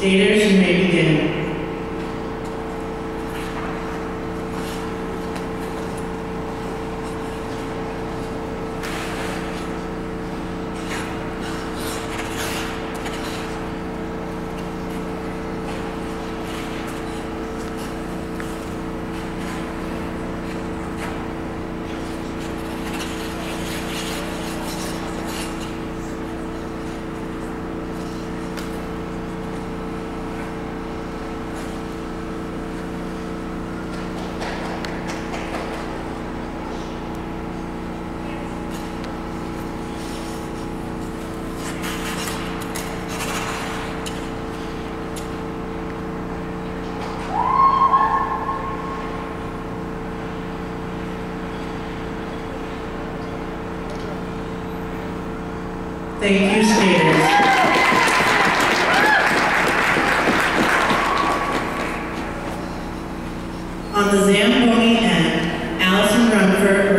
Skaters, you may begin. Thank you, skaters. On the Zamboni end, Allison Rumford